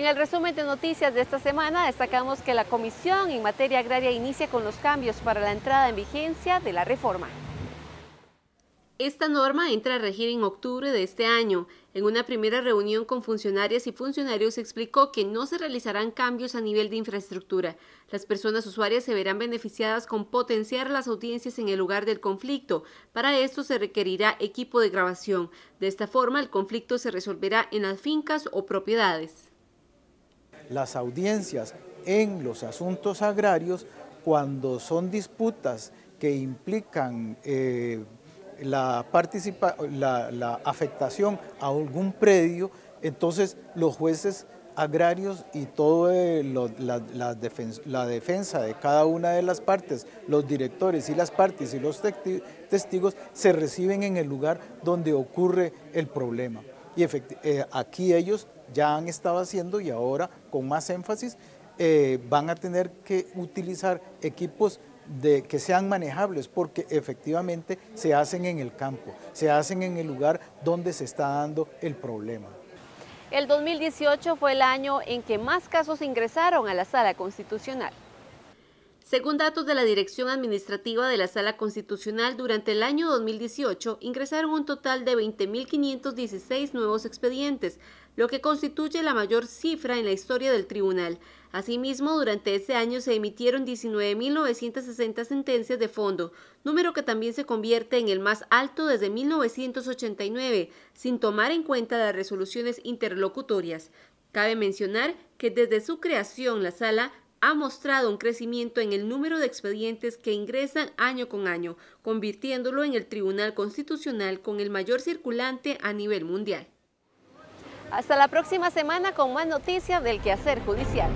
En el resumen de noticias de esta semana destacamos que la Comisión en materia agraria inicia con los cambios para la entrada en vigencia de la reforma. Esta norma entra a regir en octubre de este año. En una primera reunión con funcionarias y funcionarios se explicó que no se realizarán cambios a nivel de infraestructura. Las personas usuarias se verán beneficiadas con potenciar las audiencias en el lugar del conflicto. Para esto se requerirá equipo de grabación. De esta forma, el conflicto se resolverá en las fincas o propiedades. Las audiencias en los asuntos agrarios, cuando son disputas que implican... Eh, la, participa la, afectación a algún predio, entonces los jueces agrarios y toda la, defensa, de cada una de las partes, los directores y las partes y los testigos se reciben en el lugar donde ocurre el problema. Y eh, aquí ellos ya han estado haciendo y ahora con más énfasis eh, van a tener que utilizar equipos que sean manejables, porque efectivamente se hacen en el campo, se hacen en el lugar donde se está dando el problema. El 2018 fue el año en que más casos ingresaron a la sala constitucional. Según datos de la Dirección Administrativa de la Sala Constitucional, durante el año 2018 ingresaron un total de 20.516 nuevos expedientes, lo que constituye la mayor cifra en la historia del tribunal. Asimismo, durante ese año se emitieron 19.960 sentencias de fondo, número que también se convierte en el más alto desde 1989, sin tomar en cuenta las resoluciones interlocutorias. Cabe mencionar que desde su creación la sala ha mostrado un crecimiento en el número de expedientes que ingresan año con año, convirtiéndolo en el Tribunal Constitucional con el mayor circulante a nivel mundial. Hasta la próxima semana con más noticias del quehacer judicial.